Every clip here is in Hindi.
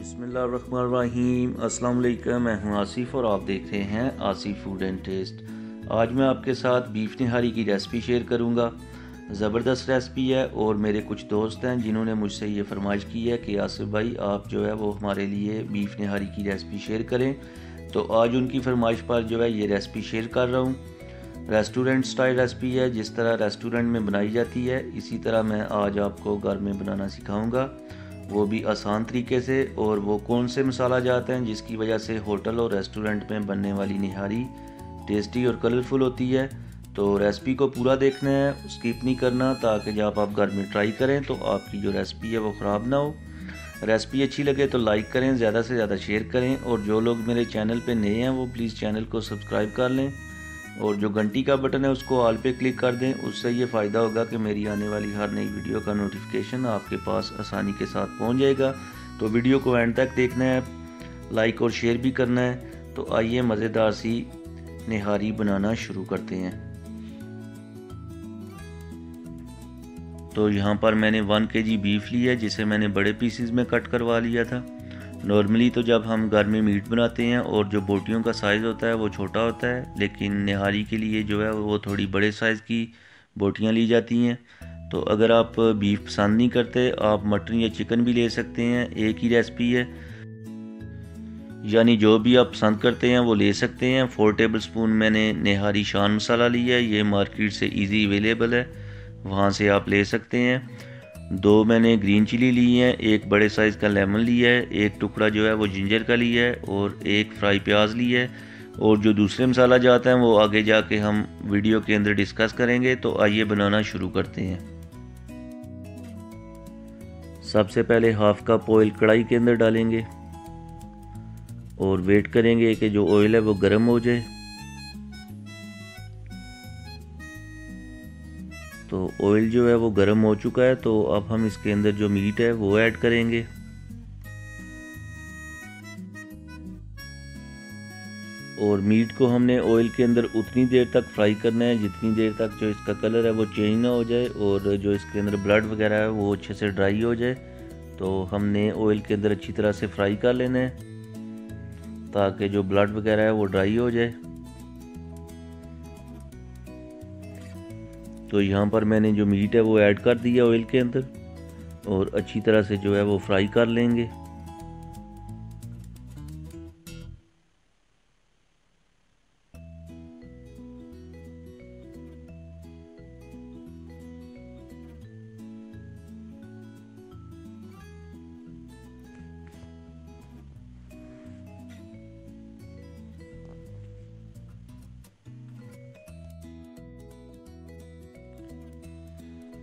बिसमीम अस्सलाम वालेकुम मैं हूँ आसिफ और आप देख रहे हैं आसिफ फ़ूड एंड टेस्ट आज मैं आपके साथ बीफ निहारी की रेसिपी शेयर करूँगा। ज़बरदस्त रेसिपी है और मेरे कुछ दोस्त हैं जिन्होंने मुझसे ये फरमाइश की है कि, आसिफ भाई, आप जो है वो हमारे लिए बीफ निहारी की रेसिपी शेयर करें। तो आज उनकी फरमाइश पर जो है ये रेसिपी शेयर कर रहा हूँ। रेस्टोरेंट स्टाइल रेसिपी है, जिस तरह रेस्टोरेंट में बनाई जाती है, इसी तरह मैं आज आपको घर में बनाना सिखाऊँगा। वो भी आसान तरीके से और वो कौन से मसाला जाते हैं जिसकी वजह से होटल और रेस्टोरेंट में बनने वाली निहारी टेस्टी और कलरफुल होती है। तो रेसिपी को पूरा देखना है, स्किप नहीं करना ताकि जब आप घर में ट्राई करें तो आपकी जो रेसिपी है वो ख़राब ना हो। रेसिपी अच्छी लगे तो लाइक करें, ज़्यादा से ज़्यादा शेयर करें और जो लोग मेरे चैनल पे नए हैं वो प्लीज़ चैनल को सब्सक्राइब कर लें। और जो घंटी का बटन है उसको ऑल पे क्लिक कर दें। उससे ये फ़ायदा होगा कि मेरी आने वाली हर नई वीडियो का नोटिफिकेशन आपके पास आसानी के साथ पहुँच जाएगा। तो वीडियो को एंड तक देखना है लाइक और शेयर भी करना है। तो आइए मज़ेदार सी निहारी बनाना शुरू करते हैं। तो यहाँ पर मैंने वन के जी बीफ ली है, जिसे मैंने बड़े पीसीज में कट करवा लिया था। नॉर्मली तो जब हम घर में मीट बनाते हैं और जो बोटियों का साइज़ होता है वो छोटा होता है, लेकिन निहारी के लिए जो है वो थोड़ी बड़े साइज़ की बोटियाँ ली जाती हैं। तो अगर आप बीफ पसंद नहीं करते, आप मटन या चिकन भी ले सकते हैं, एक ही रेसिपी है। यानी जो भी आप पसंद करते हैं वो ले सकते हैं। फोर टेबल स्पून मैंने निहारी शान मसाला लिया है, ये मार्केट से इजी अवेलेबल है, वहाँ से आप ले सकते हैं। दो मैंने ग्रीन चिली ली है, एक बड़े साइज़ का लेमन लिया है, एक टुकड़ा जो है वो जिंजर का लिया है और एक फ्राई प्याज लिया है। और जो दूसरे मसाला जाता है वो आगे जाके हम वीडियो के अंदर डिस्कस करेंगे तो आइए बनाना शुरू करते हैं। सबसे पहले हाफ़ कप ऑयल कढ़ाई के अंदर डालेंगे और वेट करेंगे कि जो ऑयल है वो गर्म हो जाए। तो ऑयल जो है वो गर्म हो चुका है तो अब हम इसके अंदर जो मीट है वो ऐड करेंगे। और मीट को हमने ऑयल के अंदर उतनी देर तक फ्राई करना है, जितनी देर तक जो इसका कलर है वो चेंज ना हो जाए और जो इसके अंदर ब्लड वगैरह है वो अच्छे से ड्राई हो जाए। तो हमने ऑयल के अंदर अच्छी तरह से फ्राई कर लेना है, ताकि जो ब्लड वगैरह है वो ड्राई हो जाए। तो यहाँ पर मैंने जो मीट है वो ऐड कर दिया ऑयल के अंदर और अच्छी तरह से जो है वो फ्राई कर लेंगे।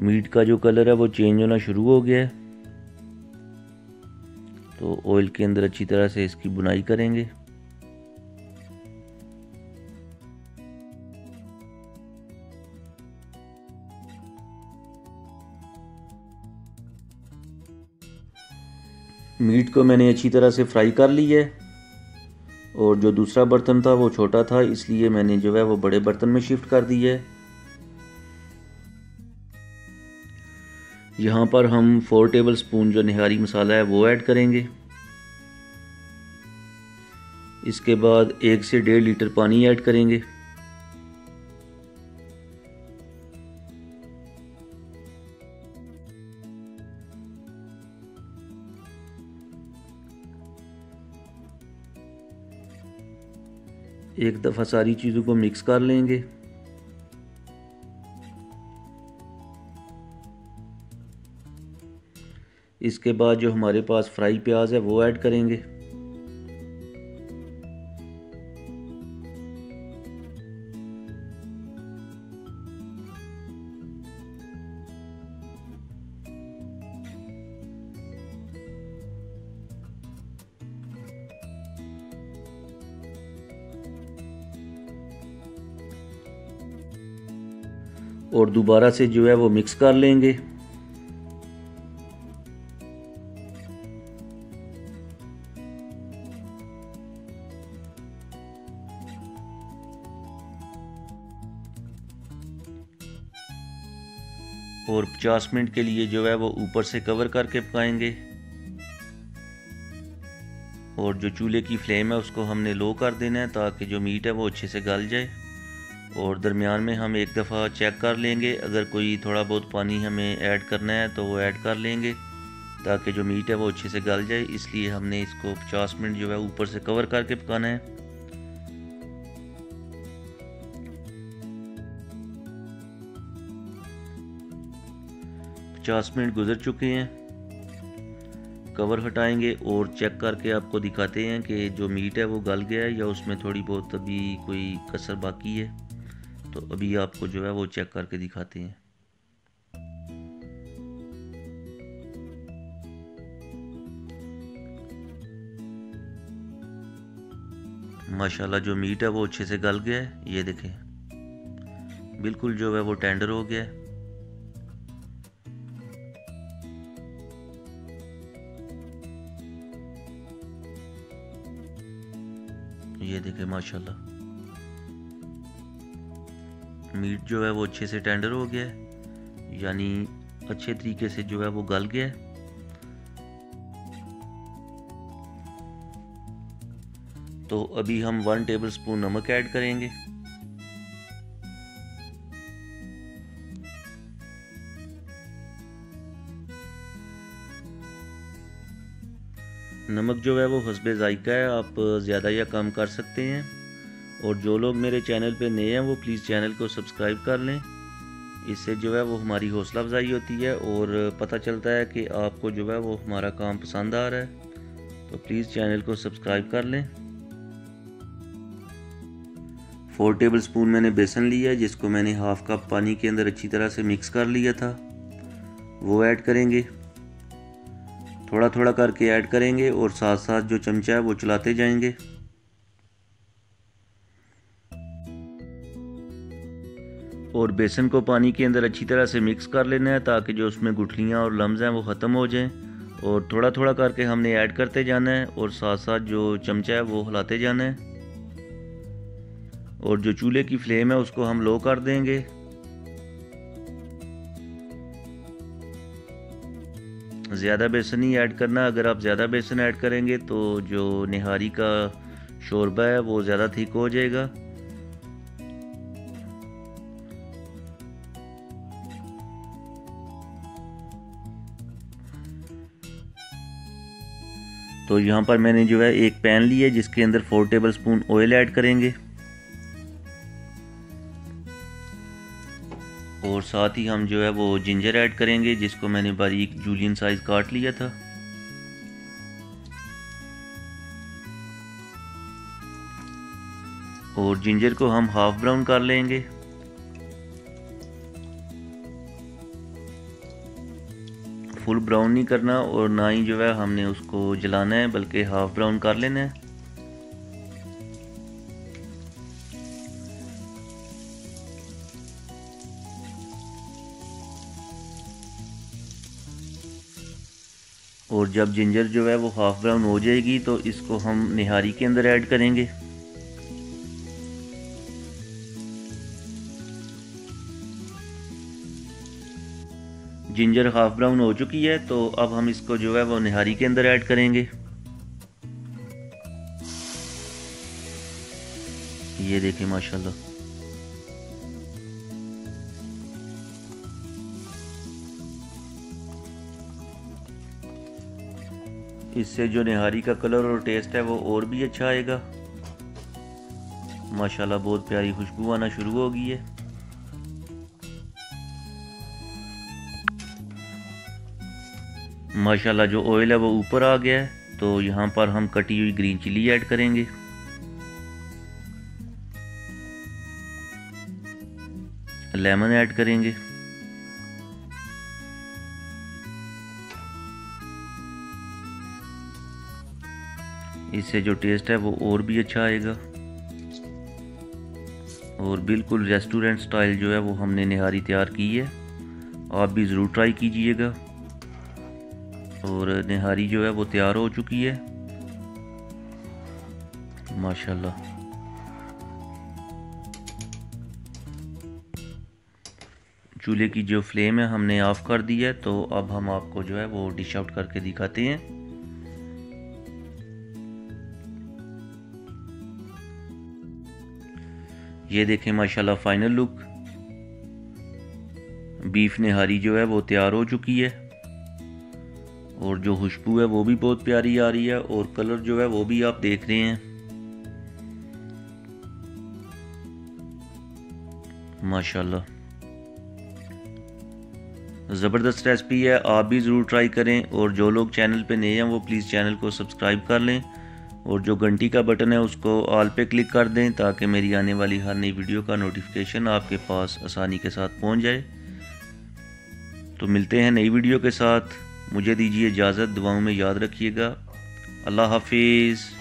मीट का जो कलर है वो चेंज होना शुरू हो गया है। तो ऑयल के अंदर अच्छी तरह से इसकी बुनाई करेंगे। मीट को मैंने अच्छी तरह से फ्राई कर ली है। और जो दूसरा बर्तन था वो छोटा था, इसलिए मैंने जो है वो बड़े बर्तन में शिफ्ट कर दिया है। यहाँ पर हम फोर टेबल स्पून जो निहारी मसाला है, वो ऐड करेंगे। इसके बाद एक से डेढ़ लीटर पानी ऐड करेंगे। एक दफ़ा सारी चीज़ों को मिक्स कर लेंगे। इसके बाद जो हमारे पास फ्राई प्याज है, वो ऐड करेंगे। और दोबारा से जो है वो मिक्स कर लेंगे। और 50 मिनट के लिए जो है वो ऊपर से कवर करके पकाएँगे। और जो चूल्हे की फ्लेम है, उसको हमने लो कर देना है ताकि जो मीट है वो अच्छे से गल जाए। और दरमियान में हम एक दफ़ा चेक कर लेंगे। अगर कोई थोड़ा बहुत पानी हमें ऐड करना है तो वो ऐड कर लेंगे ताकि जो मीट है वो अच्छे से गल जाए। इसलिए हमने इसको 50 मिनट जो है ऊपर से कवर करके पकाना है। पचास मिनट गुजर चुके हैं। कवर हटाएँगे और चेक करके आपको दिखाते हैं कि जो मीट है वो गल गया है या उसमें थोड़ी बहुत अभी कोई कसर बाकी है। तो अभी आपको जो है वो चेक करके दिखाते हैं। माशाल्लाह, जो मीट है वो अच्छे से गल गया है, ये देखें। बिल्कुल जो है वो टेंडर हो गया है। देखें माशाल्लाह। मीट जो है वो अच्छे से टेंडर हो गया है, यानी अच्छे तरीके से जो है वो गल गया तो अभी हम वन टेबल स्पून नमक ऐड करेंगे। नमक जो है वो हसबे ज़ायका है, आप ज़्यादा या कम कर सकते हैं। और जो लोग मेरे चैनल पे नए हैं, वो प्लीज़ चैनल को सब्सक्राइब कर लें। इससे जो है वो हमारी हौसला अफजाई होती है और पता चलता है कि आपको जो है वो हमारा काम पसंद आ रहा है। तो प्लीज़ चैनल को सब्सक्राइब कर लें। फोर टेबल स्पून मैंने बेसन लिया है, जिसको मैंने हाफ़ कप पानी के अंदर अच्छी तरह से मिक्स कर लिया था। वो ऐड करेंगे। थोड़ा थोड़ा करके ऐड करेंगे और साथ साथ जो चमचा है वो चलाते जाएँगे। और बेसन को पानी के अंदर अच्छी तरह से मिक्स कर लेना है ताकि जो उसमें गुठलियाँ और लम्स हैं वो ख़त्म हो जाएँ। और थोड़ा थोड़ा करके हमने ऐड करते जाना है और साथ साथ जो चमचा है वो हिलाते जाना है। और जो चूल्हे की फ्लेम है उसको हम लो कर देंगे। ज़्यादा बेसन ही ऐड करना। अगर आप ज़्यादा बेसन ऐड करेंगे तो जो निहारी का शोरबा है, वो ज़्यादा ठीक हो जाएगा। तो यहाँ पर मैंने जो है एक पैन लिया है, जिसके अंदर four tablespoon oil add करेंगे। और साथ ही हम जो है वो जिंजर ऐड करेंगे, जिसको मैंने बारीक जूलियन साइज़ काट लिया था। और जिंजर को हम हाफ़ ब्राउन कर लेंगे। फुल ब्राउन नहीं करना और ना ही जो है हमने उसको जलाना है, बल्कि हाफ़ ब्राउन कर लेना है। और जब जिंजर जो है वो हाफ़ ब्राउन हो जाएगी तो इसको हम निहारी के अंदर ऐड करेंगे। जिंजर हाफ़ ब्राउन हो चुकी है तो अब हम इसको जो है वो निहारी के अंदर ऐड करेंगे। ये देखें, माशाल्लाह। इससे जो निहारी का कलर और टेस्ट है वो और भी अच्छा आएगा। माशाल्लाह, बहुत प्यारी खुशबू आना शुरू हो गई है। माशाल्लाह, जो ऑयल है वो ऊपर आ गया है तो यहाँ पर हम कटी हुई ग्रीन चिली ऐड करेंगे। लेमन ऐड करेंगे। इससे जो टेस्ट है वो और भी अच्छा आएगा। और बिल्कुल रेस्टोरेंट स्टाइल जो है वो हमने निहारी तैयार की है। आप भी ज़रूर ट्राई कीजिएगा। और निहारी जो है वो तैयार हो चुकी है। माशाल्लाह। चूल्हे की जो फ्लेम है हमने ऑफ़ कर दी है तो अब हम आपको जो है वो डिश आउट करके दिखाते हैं। ये देखें, माशाल्लाह फाइनल लुक बीफ नहारी जो है, वो तैयार हो चुकी है। और जो खुशबू है, वो भी बहुत प्यारी आ रही है। और कलर जो है, वो भी आप देख रहे हैं। माशाल्लाह। ज़बरदस्त रेसिपी है, आप भी ज़रूर ट्राई करें। और जो लोग चैनल पे नए हैं, वो प्लीज़ चैनल को सब्सक्राइब कर लें। और जो घंटी का बटन है उसको ऑल पे क्लिक कर दें ताकि मेरी आने वाली हर नई वीडियो का नोटिफिकेशन आपके पास आसानी के साथ पहुँच जाए। तो मिलते हैं नई वीडियो के साथ। मुझे दीजिए इजाज़त, दुआओं में याद रखिएगा। अल्लाह हाफिज़।